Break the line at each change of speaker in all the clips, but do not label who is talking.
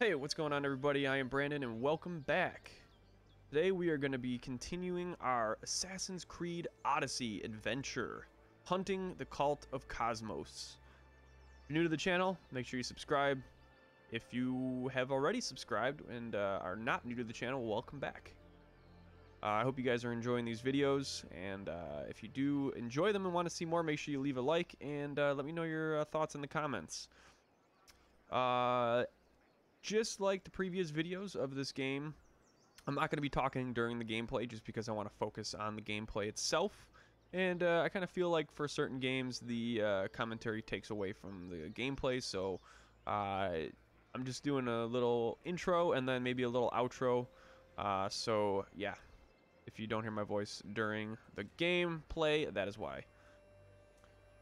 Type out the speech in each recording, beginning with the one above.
Hey, what's going on, everybody? I am Brandon, and welcome back. Today, we are going to be continuing our Assassin's Creed Odyssey adventure, hunting the cult of Kosmos. If you're new to the channel, make sure you subscribe. If you have already subscribed and uh, are not new to the channel, welcome back. Uh, I hope you guys are enjoying these videos, and uh, if you do enjoy them and want to see more, make sure you leave a like and uh, let me know your uh, thoughts in the comments. Uh, just like the previous videos of this game, I'm not going to be talking during the gameplay just because I want to focus on the gameplay itself. And uh, I kind of feel like for certain games, the uh, commentary takes away from the gameplay. So uh, I'm just doing a little intro and then maybe a little outro. Uh, so yeah, if you don't hear my voice during the gameplay, that is why.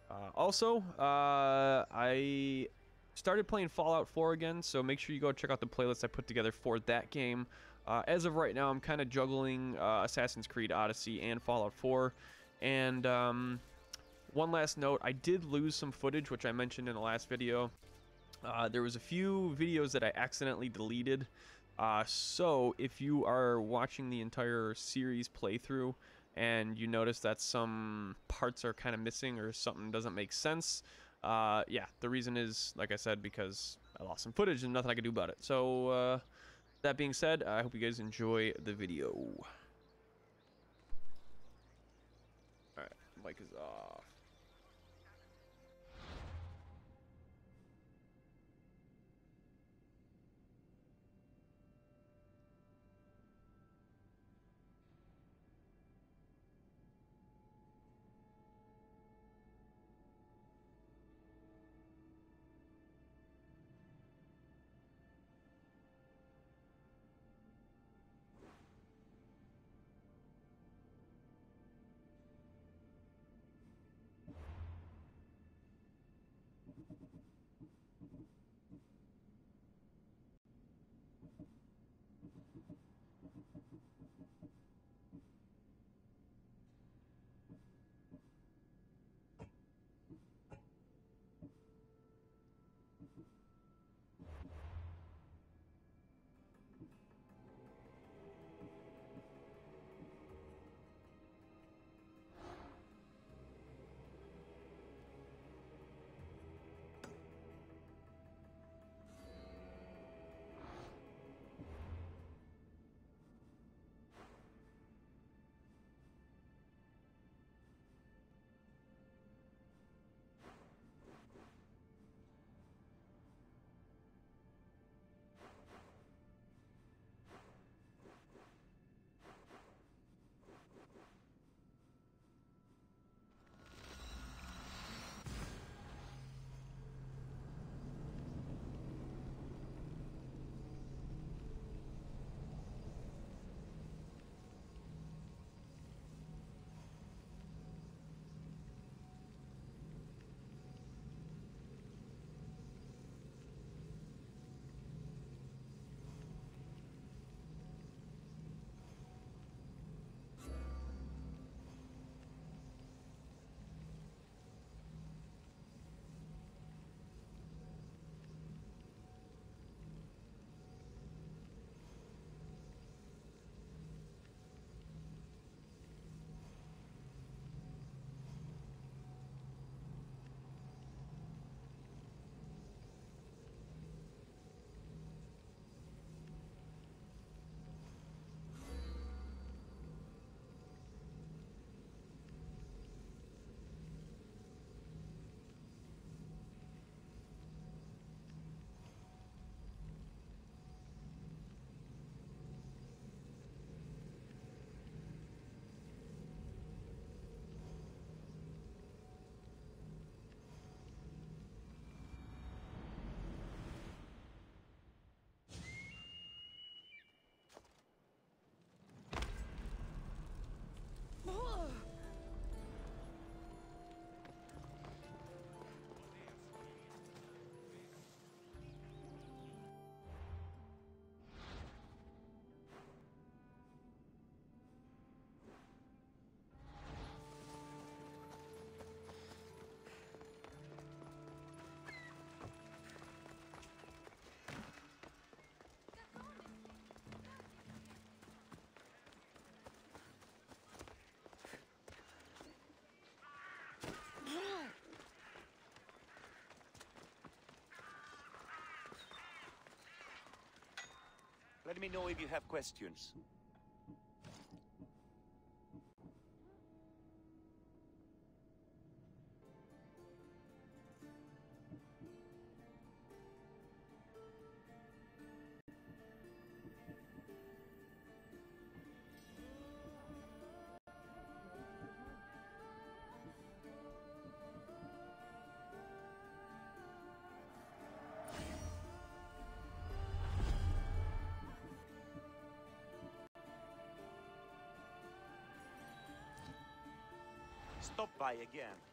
Uh, also, uh, I started playing Fallout 4 again, so make sure you go check out the playlist I put together for that game. Uh, as of right now, I'm kind of juggling uh, Assassin's Creed Odyssey and Fallout 4. And um, one last note, I did lose some footage, which I mentioned in the last video. Uh, there was a few videos that I accidentally deleted. Uh, so if you are watching the entire series playthrough and you notice that some parts are kind of missing or something doesn't make sense, uh, yeah, the reason is, like I said, because I lost some footage and nothing I could do about it. So, uh, that being said, I hope you guys enjoy the video. Alright, mic is off.
Let me know if you have questions. By again.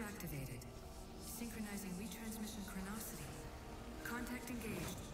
Activated. Synchronizing retransmission chronicity. Contact engaged.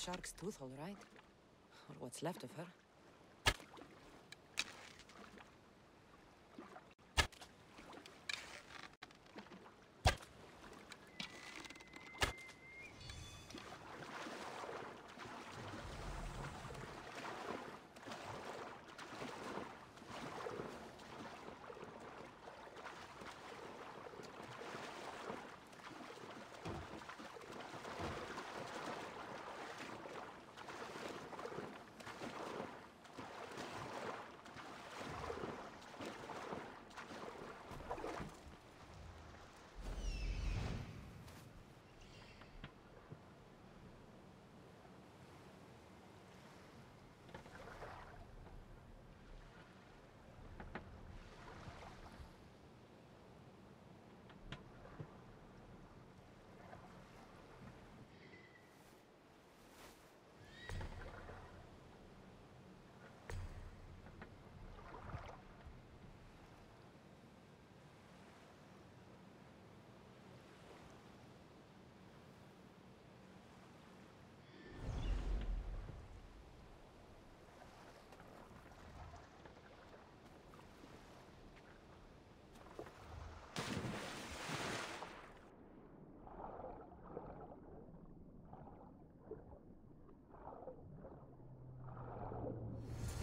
Shark's tooth, all right. Or what's left of her.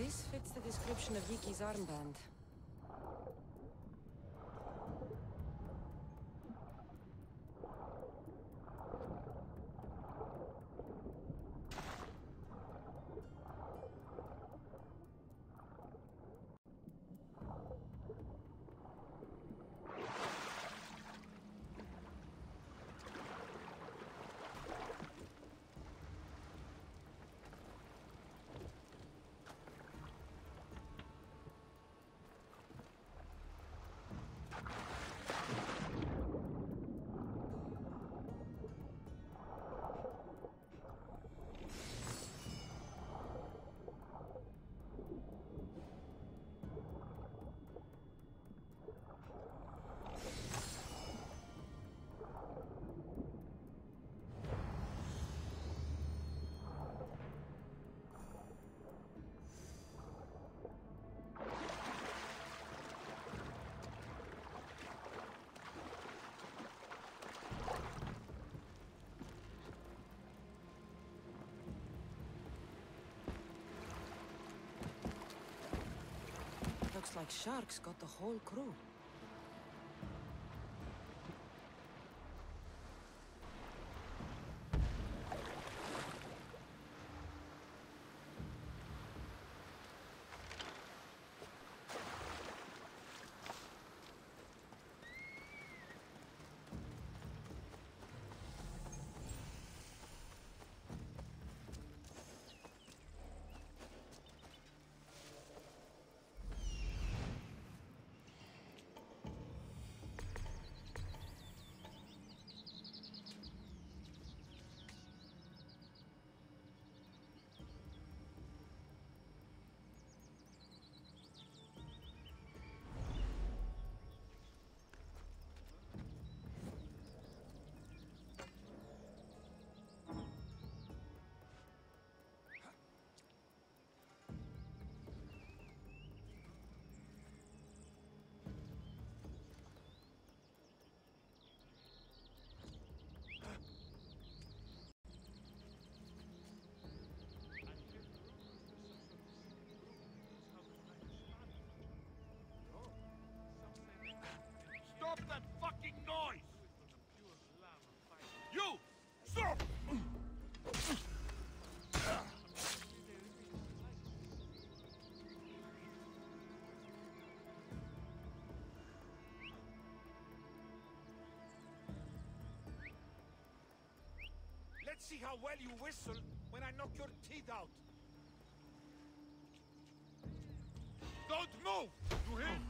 This fits the description of Yiki's armband. Looks like sharks got the whole crew.
Let's see how well you whistle when I knock your teeth out. Don't move! You hear?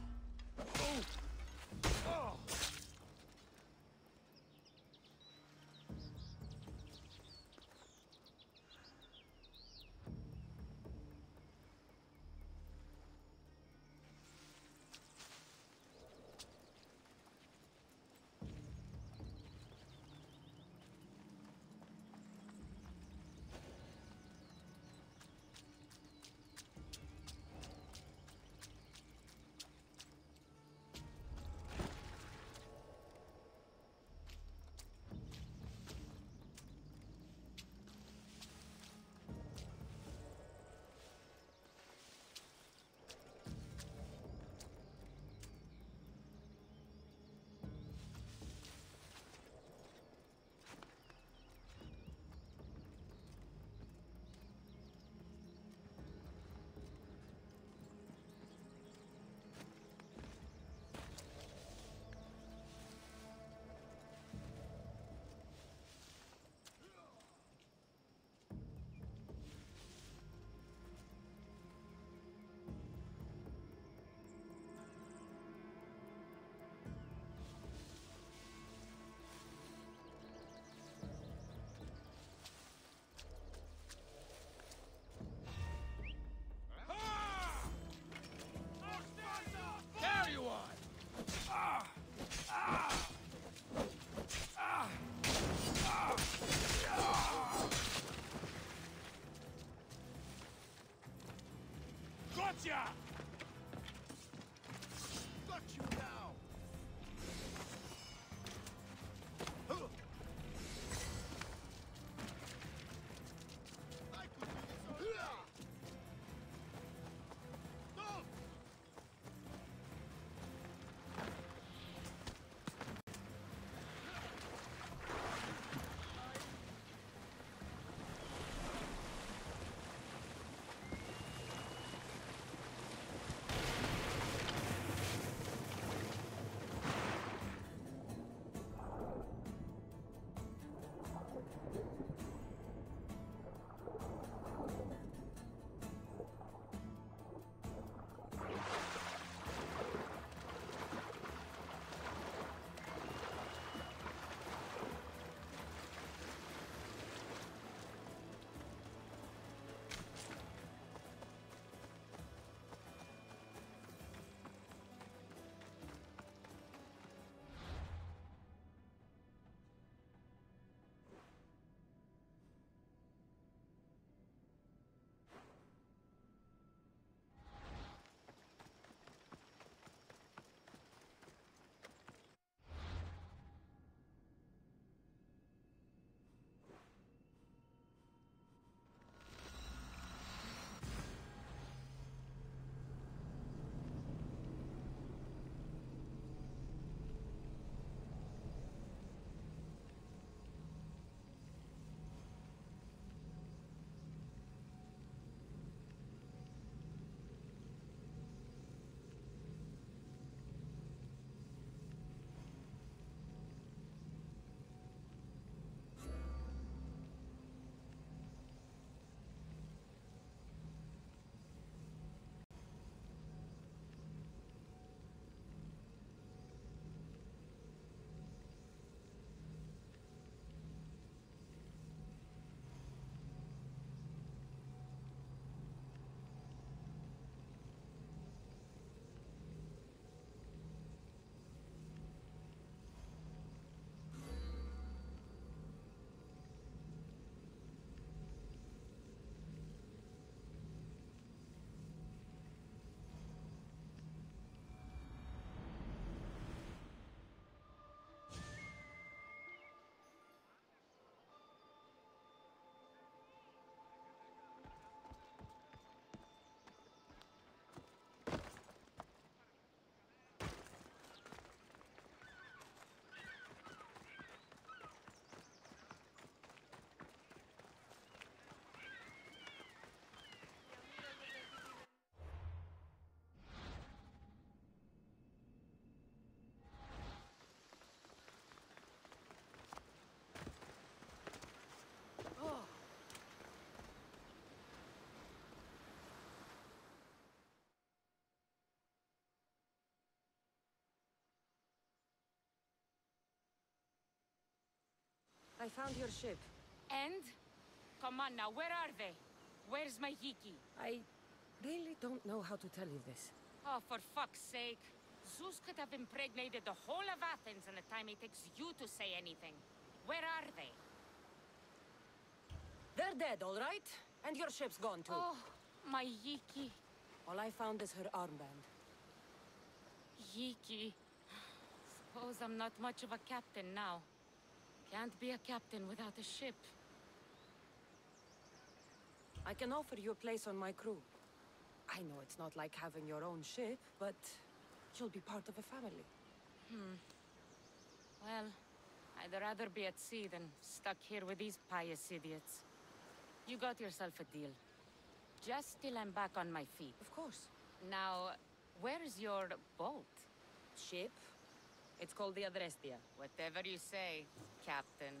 I
found your ship.
And? Come on now, where are they? Where's my Yiki?
I really don't know how to tell you this.
Oh, for fuck's sake. Zeus could have impregnated the whole of Athens in the time it takes you to say anything. Where are they?
They're dead, all right? And your ship's gone too.
Oh, my Yiki.
All I found is her armband.
Yiki. Suppose I'm not much of a captain now. Can't be a captain without a ship.
I can offer you a place on my crew. I know it's not like having your own ship, but you'll be part of a family. Hmm.
Well, I'd rather be at sea than stuck here with these pious idiots. You got yourself a deal. Just till I'm back on my feet.
Of course.
Now, where's your boat?
Ship? It's called the Adrestia.
Whatever you say, Captain.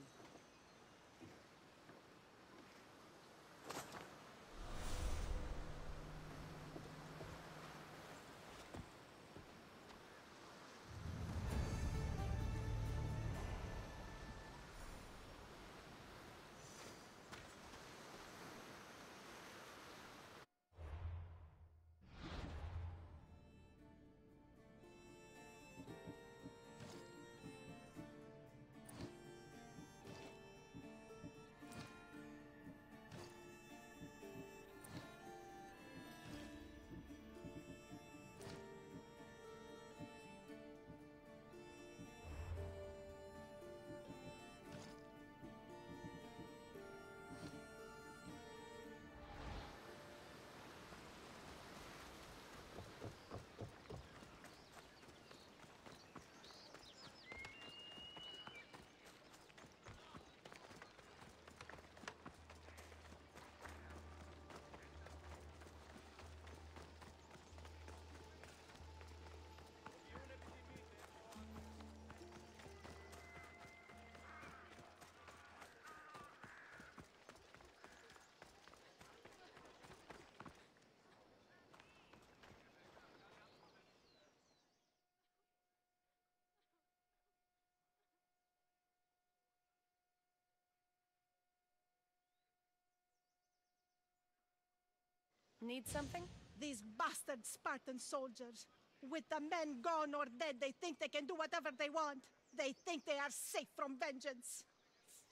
Need something?
These bastard Spartan soldiers. With the men gone or dead, they think they can do whatever they want. They think they are safe from vengeance.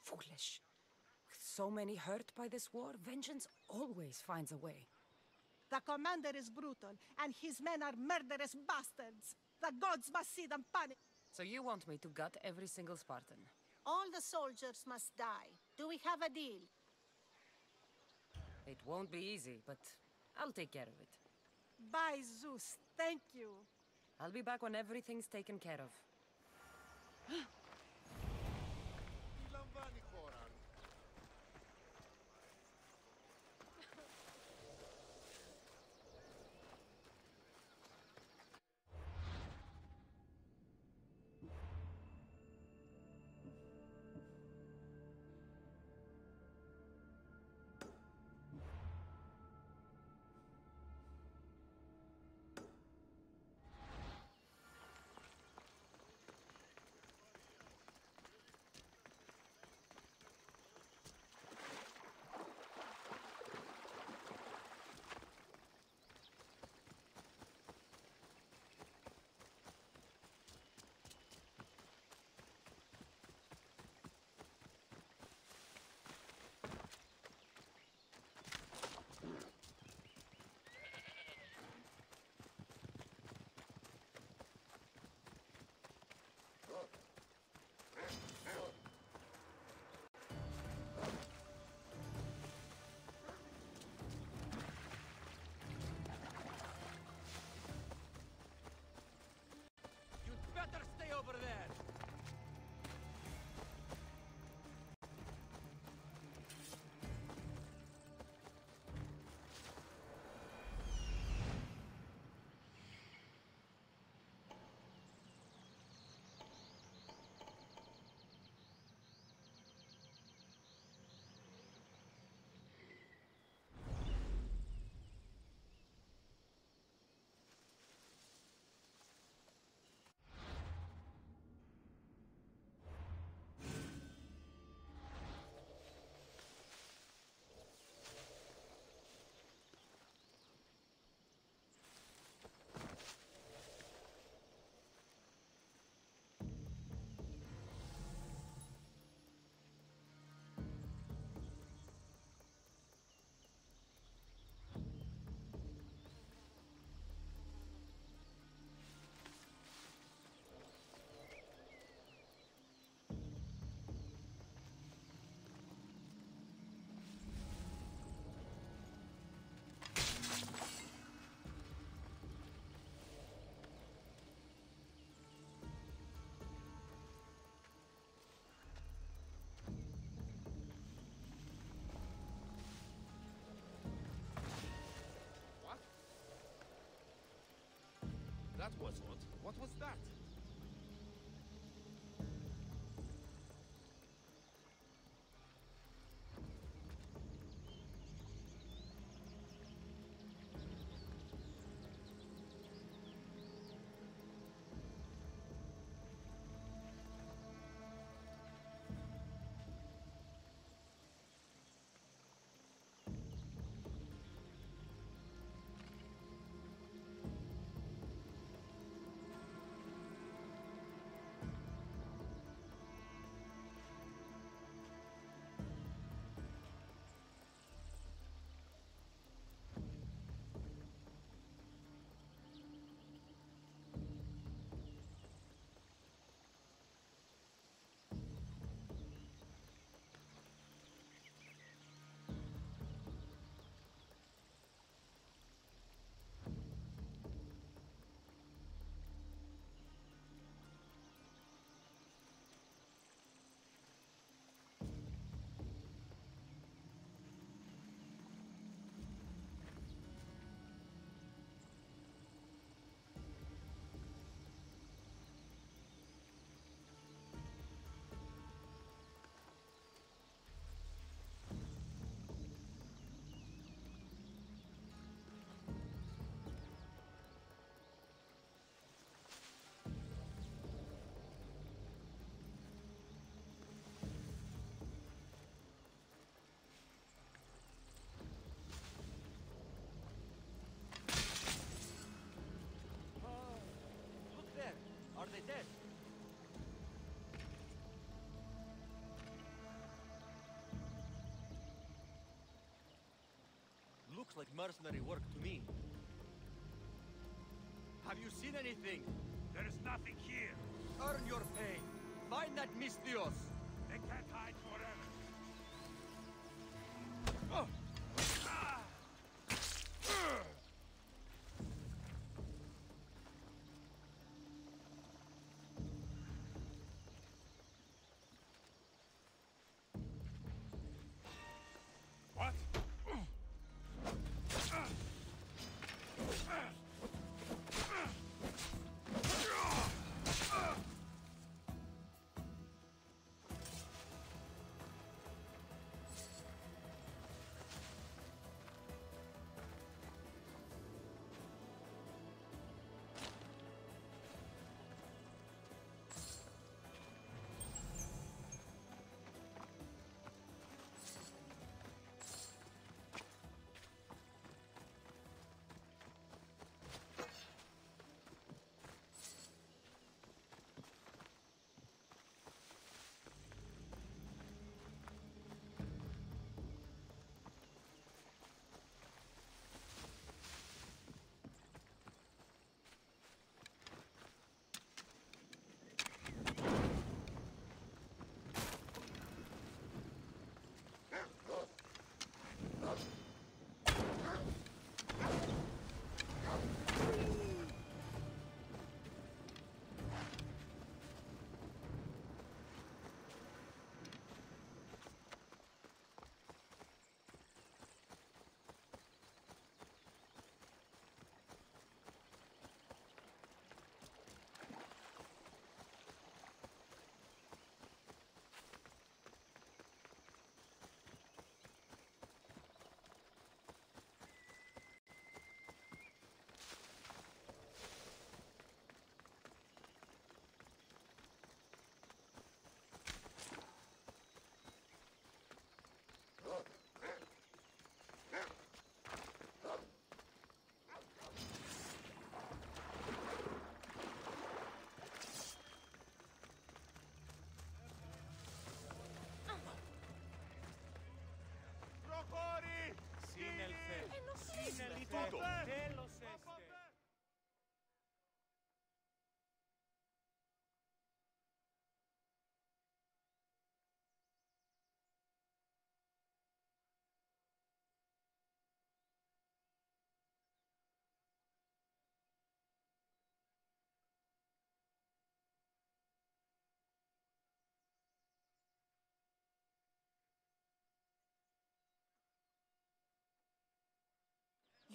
Foolish. With so many hurt by this war, vengeance always finds a way.
The commander is brutal, and his men are murderous bastards. The gods must see them punished.
So you want me to gut every single Spartan?
All the soldiers must die. Do we have a deal?
It won't be easy, but I'll take care of it.
By Zeus, thank you.
I'll be back when everything's taken care of.
over there!
That was odd. What was that?
Looks like mercenary work to me. Have you seen anything?
There is nothing here.
Earn your pay. Find that Misthios.
They can't hide forever.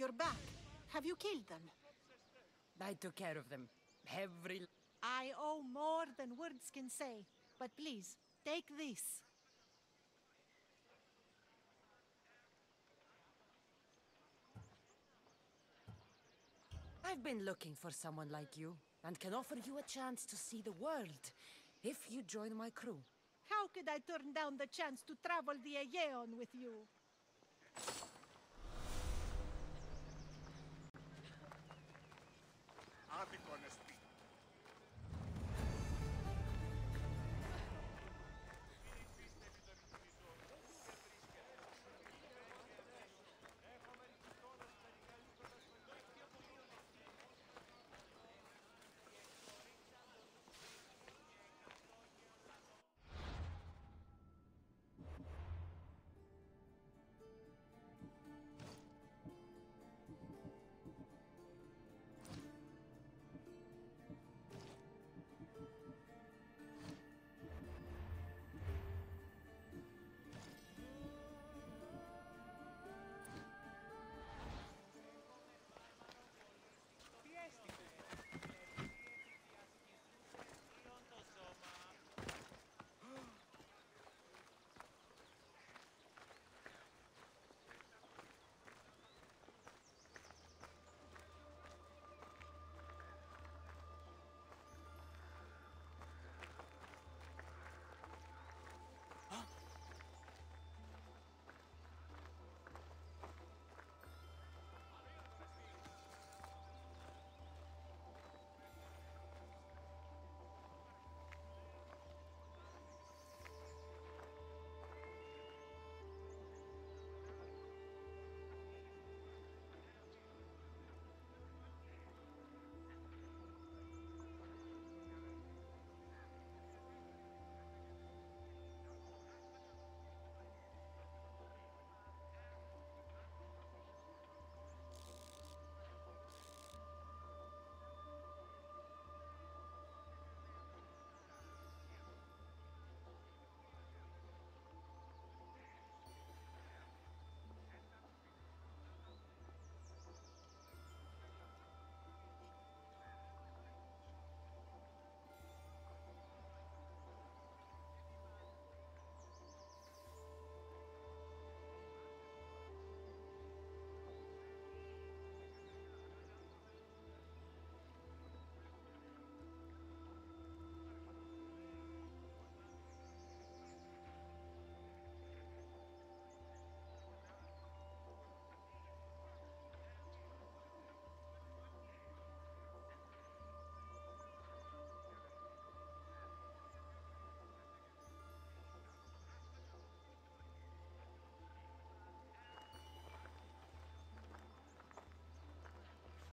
You're back. Have you killed them?
I took care of them. Every.
I owe more than words can say. But please, take this.
I've been looking for someone like you, and can offer you a chance to see the world if you join my crew.
How could I turn down the chance to travel the Aegean with you?
Atikon is